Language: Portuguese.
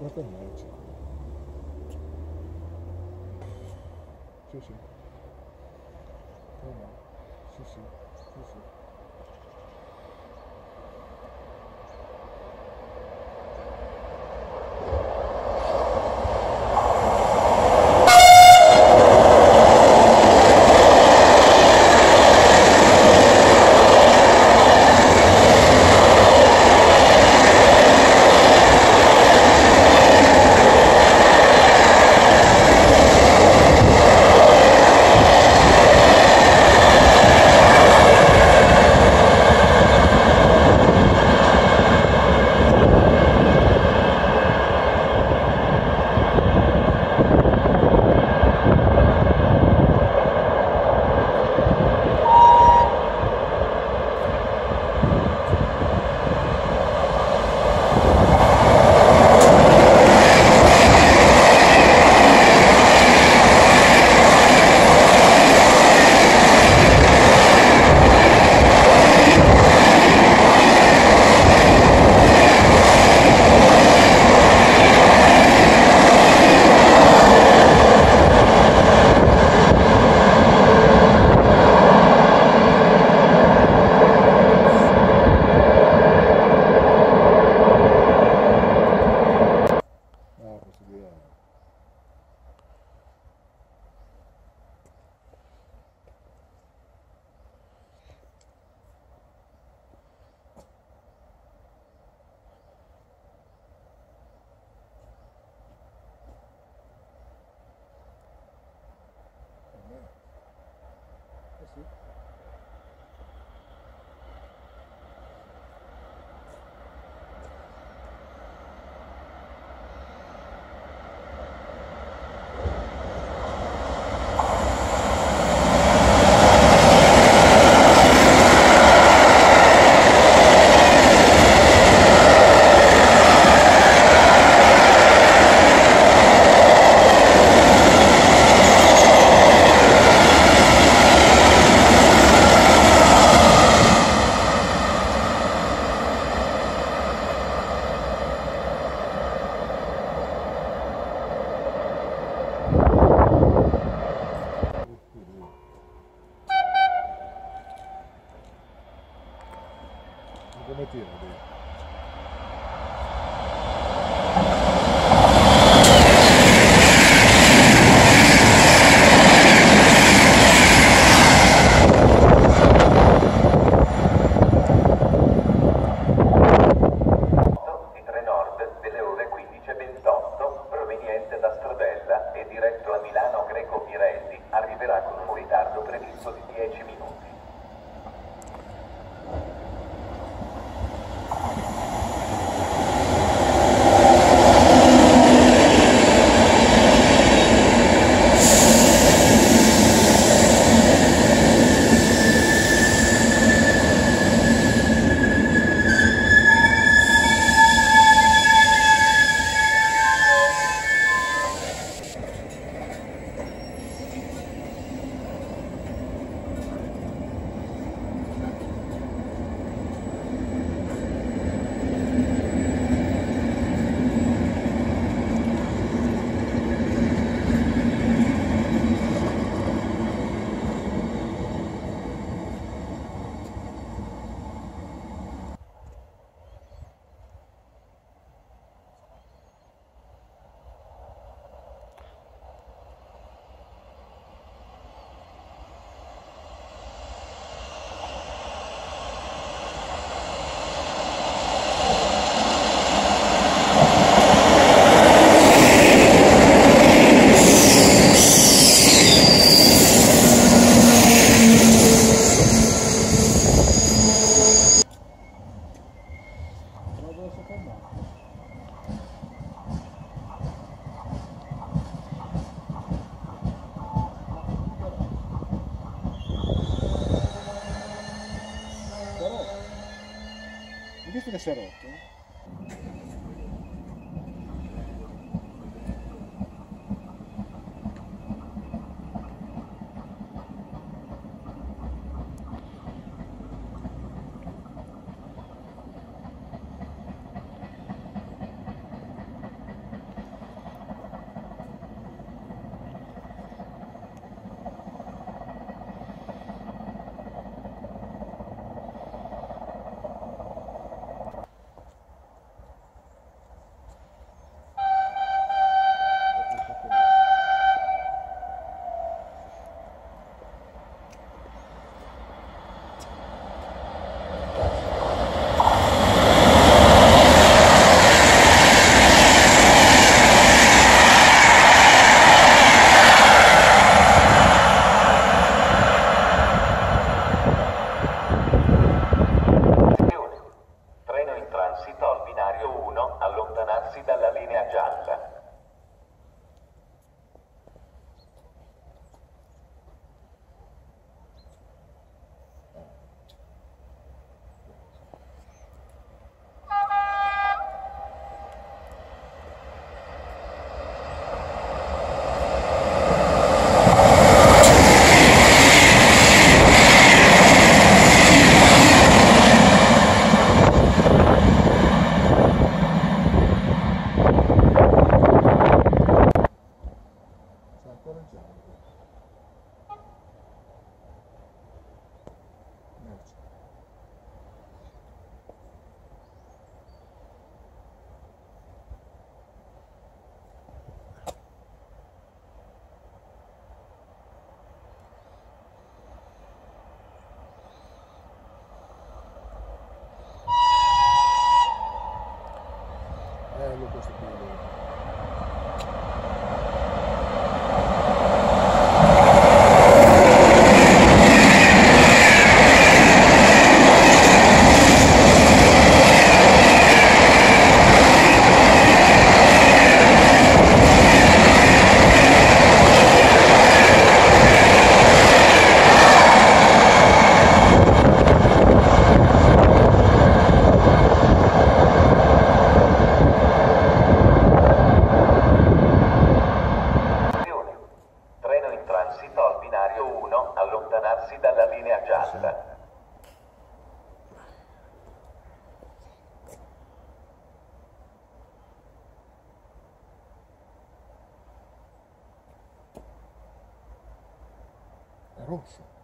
那更没有机。谢谢，可以？谢谢，谢谢。Essa tomada. Xarope. Hai А, ну, то, что ты 바로 없어.